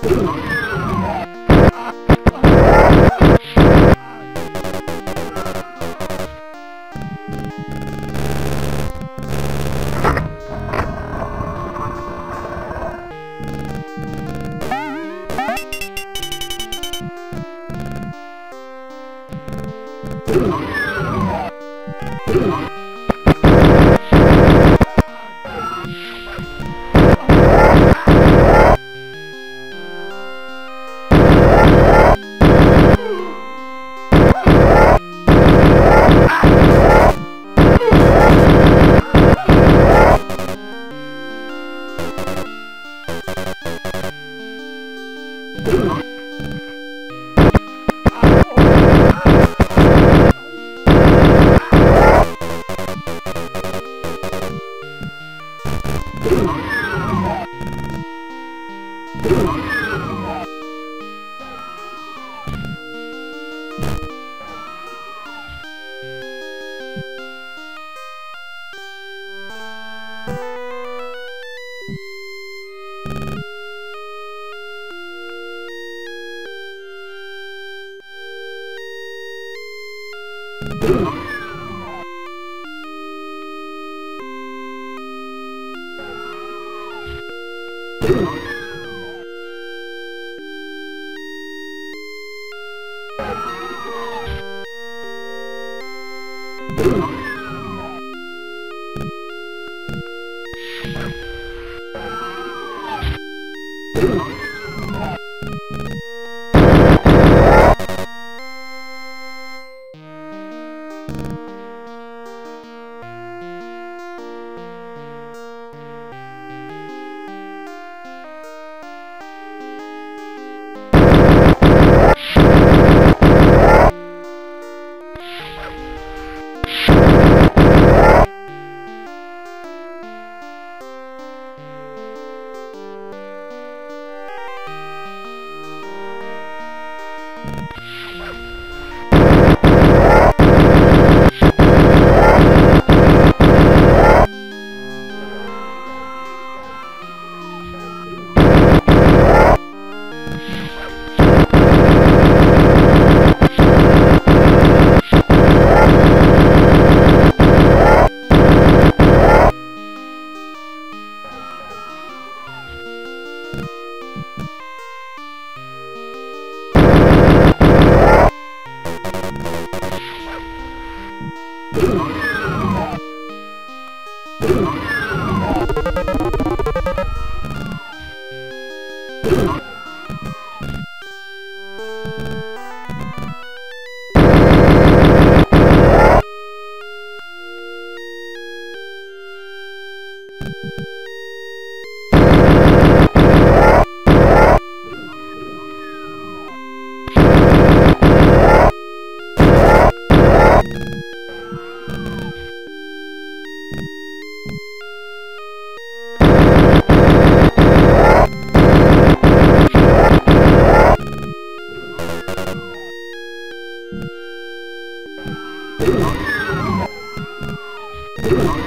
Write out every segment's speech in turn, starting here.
Oh, Come on. Thank you. Ugh! you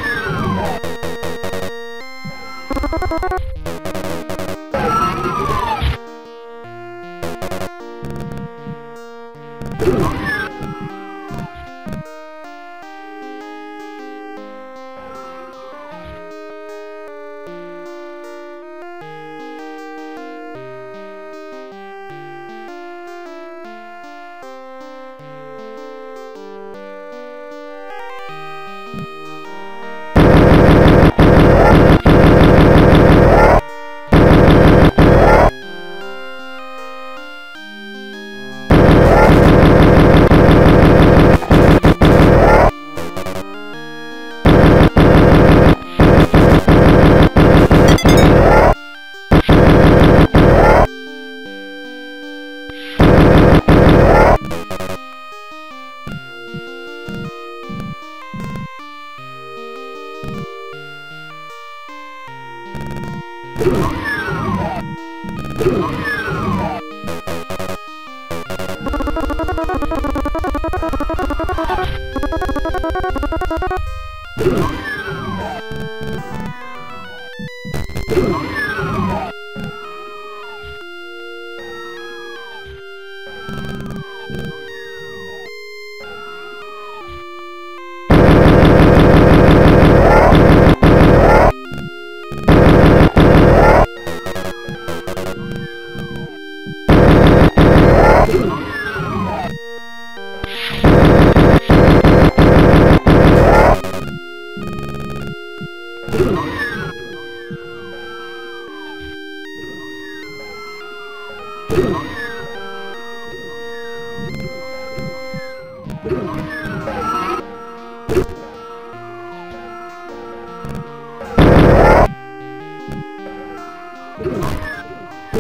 Thank you.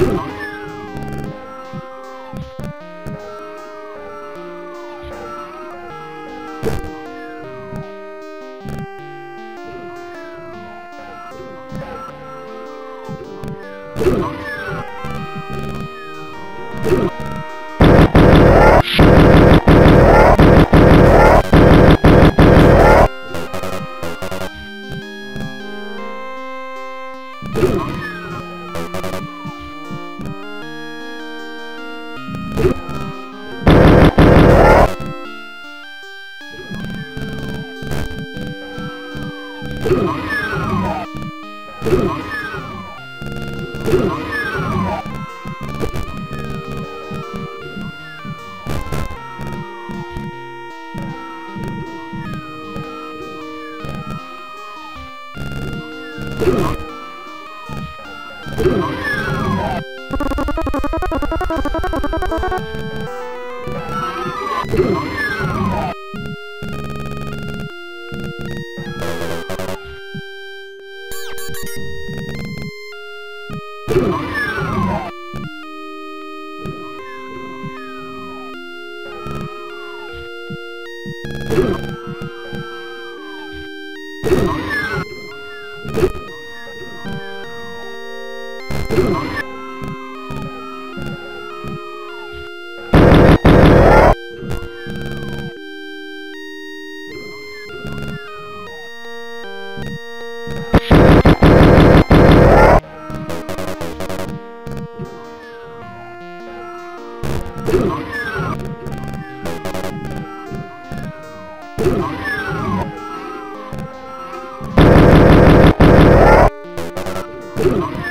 Come on. you you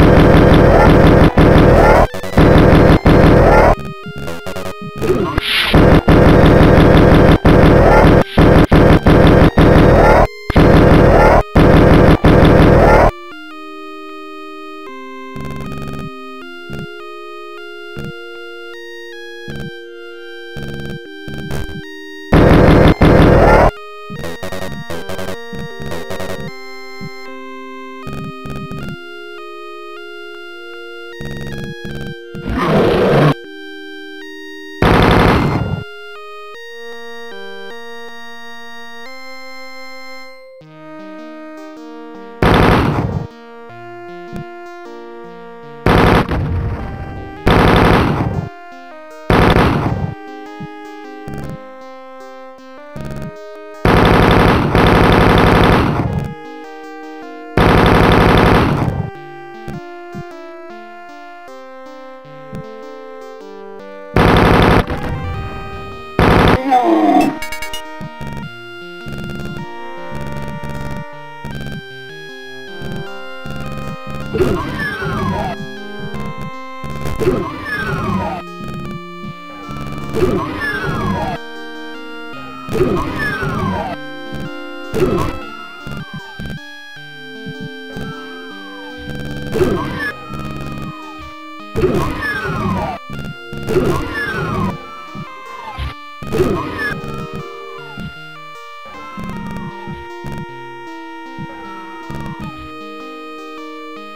you Come on.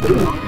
You